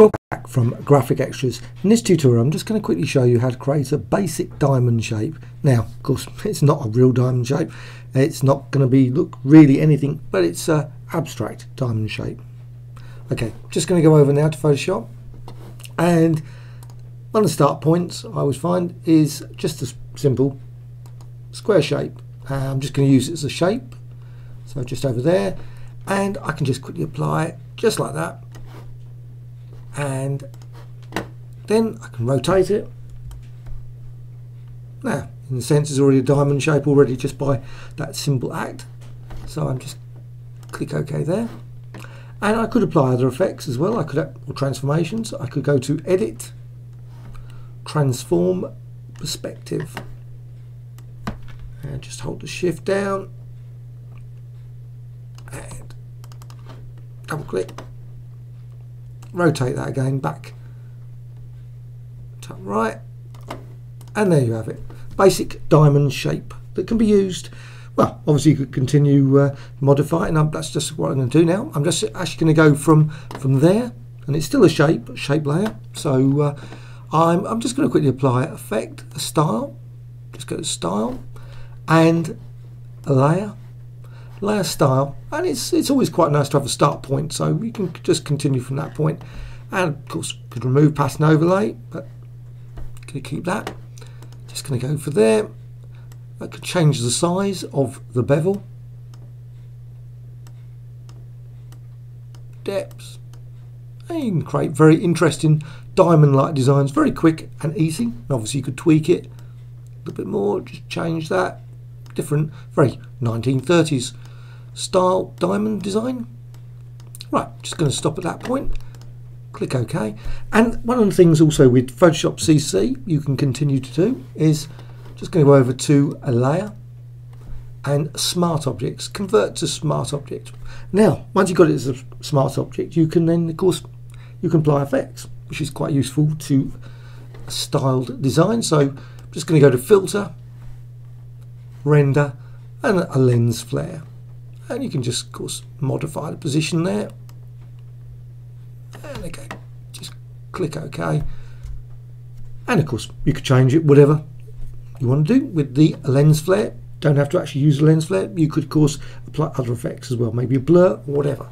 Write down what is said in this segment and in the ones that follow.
Welcome back from Graphicxtras. In this tutorial I'm just going to quickly show you how to create a basic diamond shape. Now of course it's not a real diamond shape, it's not going to be look really anything but it's a abstract diamond shape. Okay, just going to go over now to Photoshop and one of the start points I always find is just a simple square shape. Uh, I'm just going to use it as a shape, so just over there and I can just quickly apply it just like that and then I can rotate it. Now in the sense it's already a diamond shape already just by that simple act. So I'm just click OK there. And I could apply other effects as well. I could or transformations. I could go to edit transform perspective. And just hold the shift down. And double click rotate that again back. Top right. And there you have it. Basic diamond shape that can be used. Well obviously you could continue uh, modifying that's just what I'm going to do now. I'm just actually going to go from from there and it's still a shape shape layer. So uh, I'm, I'm just going to quickly apply effect style just go to style and layer layer style. And it's it's always quite nice to have a start point so you can just continue from that point. And of course could remove pattern overlay but going to keep that. Just going to go for there. I could change the size of the bevel. Depths. And you can create very interesting diamond like designs. Very quick and easy. Obviously you could tweak it a little bit more. Just change that. Different. Very 1930s style diamond design. Right, just going to stop at that point. Click OK. And one of the things also with Photoshop CC you can continue to do is just going to go over to a layer and smart objects. Convert to smart object. Now, once you've got it as a smart object, you can then, of course, you can apply effects, which is quite useful to styled design. So I'm just going to go to Filter, Render, and a lens flare and you can just of course modify the position there. And again just click OK. And of course you could change it whatever you want to do with the lens flare. Don't have to actually use a lens flare. You could of course apply other effects as well maybe a blur or whatever.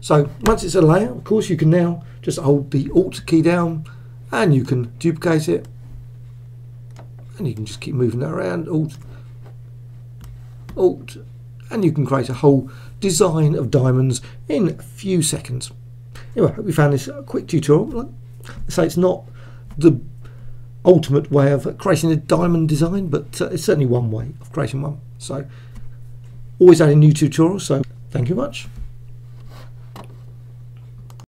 So once it's a layer of course you can now just hold the alt key down and you can duplicate it. And you can just keep moving that around. Alt alt and you can create a whole design of diamonds in a few seconds. Anyway, I hope you found this quick tutorial. say it's not the ultimate way of creating a diamond design, but uh, it's certainly one way of creating one. So always adding new tutorials, so thank you much.